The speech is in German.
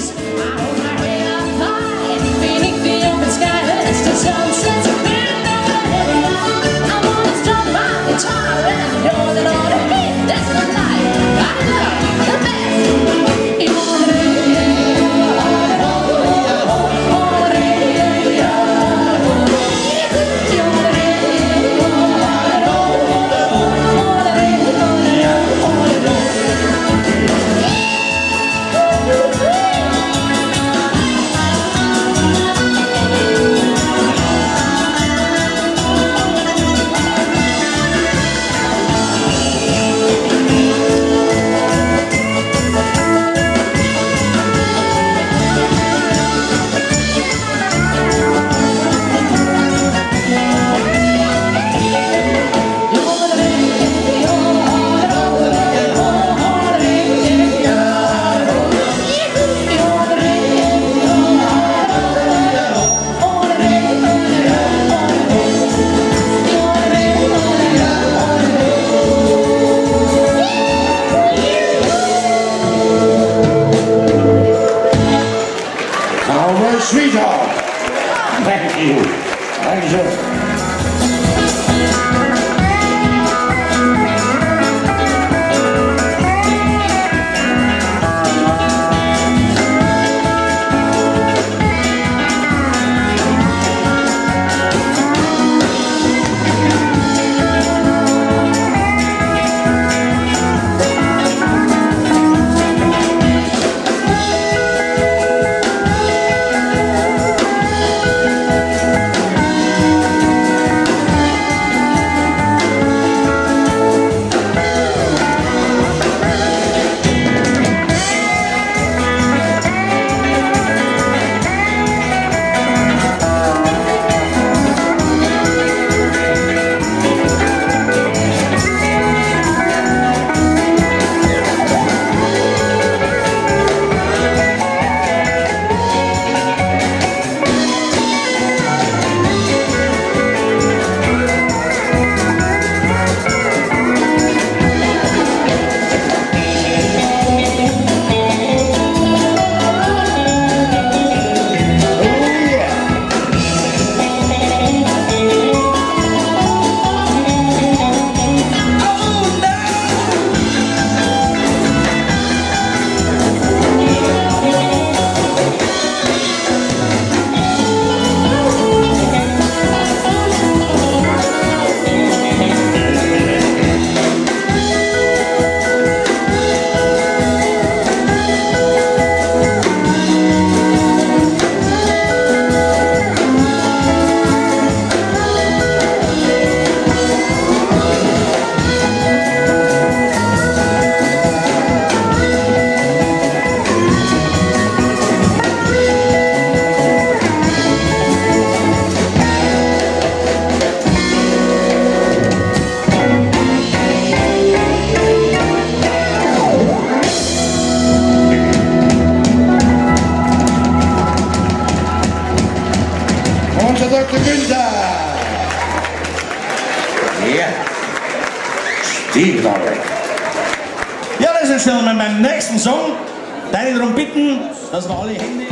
I hold my head up high. Beneath the open sky as the sun sweetheart. Thank you. Thank you. Unser Dr. Günther. Ja. Stiefel. Ja, das ist schon beim nächsten Song. Deine darum bitten, dass wir alle Hände.